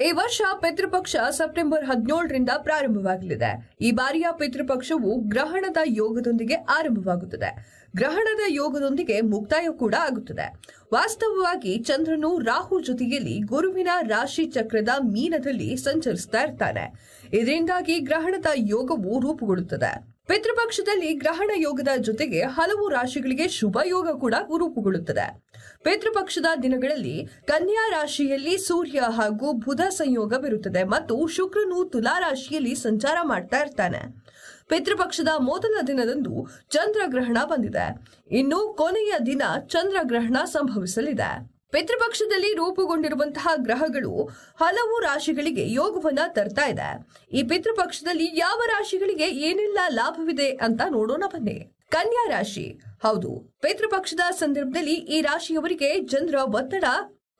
ಈ ವರ್ಷ ಪಿತೃಪಕ್ಷ ಸೆಪ್ಟೆಂಬರ್ ಹದಿನೇಳರಿಂದ ಪ್ರಾರಂಭವಾಗಲಿದೆ. ಈ ಬಾರಿಯ ಪಿತೃಪಕ್ಷವು ಗ್ರಹಣದ ಯೋಗದೊಂದಿಗೆ ಆರಂಭವಾಗುತ್ತದೆ. ಗ್ರಹಣದ ಯೋಗದೊಂದಿಗೆ ಮುಕ್ತಾಯ ಕೂಡ ಆಗುತ್ತದೆ. ವಾಸ್ತವವಾಗಿ ಚಂದ್ರನು ರಾಹು ಜೊತೆಯಲ್ಲಿ ಗುರುವಿನ ರಾಶಿ ಚಕ್ರದ ಮೀನದಲ್ಲಿ ಸಂಚರಿಸ್ತಾ ಇರ್ತಾನೆ. ಇದರಿಂದಾಗಿ ಗ್ರಹಣದ ಯೋಗವು ರೂಪುಗೊಳ್ಳುತ್ತದೆ. ಪಿತೃಪಕ್ಷದಲ್ಲಿ ಗ್ರಹಣ ಯೋಗದ ಜೊತೆಗೆ ಹಲವು ರಾಶಿಗಳಿಗೆ ಶುಭ ಯೋಗ ಕೂಡ ರೂಪುಗೊಳ್ಳುತ್ತದೆ. ಪಿತೃಪಕ್ಷದ ದಿನಗಳಲ್ಲಿ ಕನ್ಯಾ ರಾಶಿಯಲ್ಲಿ ಸೂರ್ಯ ಹಾಗೂ ಬುಧ ಸಂಯೋಗವಿರುತ್ತದೆ ಮತ್ತು ಶುಕ್ರನು ತುಲಾ ರಾಶಿಯಲ್ಲಿ ಸಂಚಾರ ಮಾಡ್ತಾ ಇರ್ತಾನೆ. ಪಿತೃಪಕ್ಷದ ಮೊದಲ ದಿನದಂದು ಚಂದ್ರಗ್ರಹಣ ಬಂದಿದೆ. ಇನ್ನು ಕೊನೆಯ ದಿನ ಚಂದ್ರಗ್ರಹಣ ಸಂಭವಿಸಲಿದೆ. ಪಿತೃಪಕ್ಷದಲ್ಲಿ ರೂಪುಗೊಂಡಿರುವಂತಹ ಗ್ರಹಗಳು ಹಲವು ರಾಶಿಗಳಿಗೆ ಯೋಗವನ್ನ ತರ್ತಾ ಇದೆ. ಈ ಪಿತೃಪಕ್ಷದಲ್ಲಿ ಯಾವ ರಾಶಿಗಳಿಗೆ ಏನೆಲ್ಲ ಲಾಭವಿದೆ ಅಂತ ನೋಡೋಣ ಬನ್ನಿ. ಕನ್ಯಾ ರಾಶಿ. ಹೌದು, ಪಿತೃಪಕ್ಷದ ಸಂದರ್ಭದಲ್ಲಿ ಈ ರಾಶಿಯವರಿಗೆ ಚಂದ್ರ ಒತ್ತಡ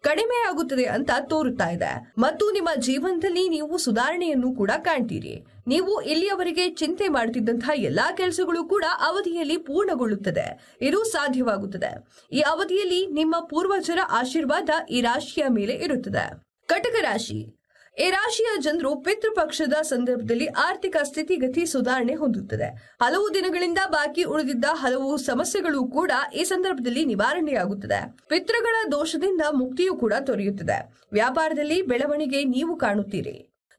ಕಡಿಮೆ ಆಗುತ್ತದೆ ಅಂತ ತೋರುತ್ತಾ ಇದೆ. ಮತ್ತು ನಿಮ್ಮ ಜೀವನದಲ್ಲಿ ನೀವು ಸುಧಾರಣೆಯನ್ನು ಕೂಡ ಕಾಣ್ತೀರಿ. ನೀವು ಇಲ್ಲಿಯವರೆಗೆ ಚಿಂತೆ ಮಾಡುತ್ತಿದ್ದಂತಹ ಎಲ್ಲಾ ಕೆಲಸಗಳು ಕೂಡ ಅವಧಿಯಲ್ಲಿ ಪೂರ್ಣಗೊಳ್ಳುತ್ತದೆ. ಇದು ಸಾಧ್ಯವಾಗುತ್ತದೆ. ಈ ಅವಧಿಯಲ್ಲಿ ನಿಮ್ಮ ಪೂರ್ವಜರ ಆಶೀರ್ವಾದ ಈ ರಾಶಿಯ ಮೇಲೆ ಇರುತ್ತದೆ. ಕಟಕ ರಾಶಿ. ಈ ರಾಶಿಯ ಜನರು ಪಿತೃಪಕ್ಷದ ಸಂದರ್ಭದಲ್ಲಿ ಆರ್ಥಿಕ ಸ್ಥಿತಿಗತಿ ಸುಧಾರಣೆ ಹೊಂದುತ್ತದೆ. ಹಲವು ದಿನಗಳಿಂದ ಬಾಕಿ ಉಳಿದಿದ್ದ ಹಲವು ಸಮಸ್ಯೆಗಳು ಕೂಡ ಈ ಸಂದರ್ಭದಲ್ಲಿ ನಿವಾರಣೆಯಾಗುತ್ತದೆ. ಪಿತೃಗಳ ದೋಷದಿಂದ ಮುಕ್ತಿಯೂ ಕೂಡ ದೊರೆಯುತ್ತದೆ. ವ್ಯಾಪಾರದಲ್ಲಿ ಬೆಳವಣಿಗೆ ನೀವು ಕಾಣುತ್ತೀರಿ.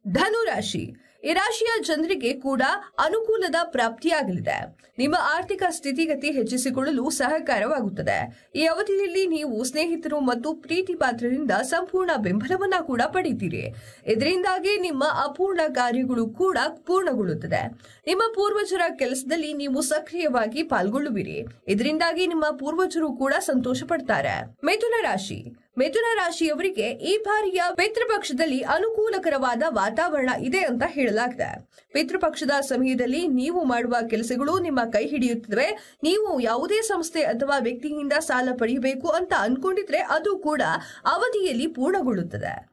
ಧನು ರಾಶಿ ಈ ರಾಶಿಯ ಜನರಿಗೆ ಕೂಡ ಅನುಕೂಲದ ಪ್ರಾಪ್ತಿಯಾಗಲಿದೆ. ನಿಮ್ಮ ಆರ್ಥಿಕ ಸ್ಥಿತಿಗತಿ ಹೆಚ್ಚಿಸಿಕೊಳ್ಳಲು ಸಹಕಾರವಾಗುತ್ತದೆ. ಈ ಅವಧಿಯಲ್ಲಿ ನೀವು ಸ್ನೇಹಿತರು ಮತ್ತು ಪ್ರೀತಿ ಪಾತ್ರರಿಂದ ಸಂಪೂರ್ಣ ಬೆಂಬಲವನ್ನ ಕೂಡ ಪಡೆಯುತ್ತೀರಿ ಇದರಿಂದಾಗಿ ನಿಮ್ಮ ಅಪೂರ್ಣ ಕಾರ್ಯಗಳು ಕೂಡ ಪೂರ್ಣಗೊಳ್ಳುತ್ತದೆ. ನಿಮ್ಮ ಪೂರ್ವಜರ ಕೆಲಸದಲ್ಲಿ ನೀವು ಸಕ್ರಿಯವಾಗಿ ಪಾಲ್ಗೊಳ್ಳುವಿರಿ. ಇದರಿಂದಾಗಿ ನಿಮ್ಮ ಪೂರ್ವಜರು ಕೂಡ ಸಂತೋಷ ಪಡ್ತಾರೆ ಮಿಥುನ ರಾಶಿ. ಮಿಥುನ ರಾಶಿಯವರಿಗೆ ಈ ಬಾರಿಯ ಪಿತೃಪಕ್ಷದಲ್ಲಿ ಅನುಕೂಲಕರವಾದ ವಾತಾವರಣ ಇದೆ ಅಂತ ಹೇಳಲಾಗಿದೆ. ಪಿತೃಪಕ್ಷದ ಸಮಯದಲ್ಲಿ ನೀವು ಮಾಡುವ ಕೆಲಸಗಳು ನಿಮ್ಮ ಕೈ ಹಿಡಿಯುತ್ತವೆ ನೀವು ಯಾವುದೇ ಸಂಸ್ಥೆ ಅಥವಾ ವ್ಯಕ್ತಿಯಿಂದ ಸಾಲ ಪಡೆಯಬೇಕು ಅಂತ ಅನ್ಕೊಂಡಿದ್ರೆ ಅದು ಕೂಡ ಅವಧಿಯಲ್ಲಿ ಪೂರ್ಣಗೊಳ್ಳುತ್ತದೆ.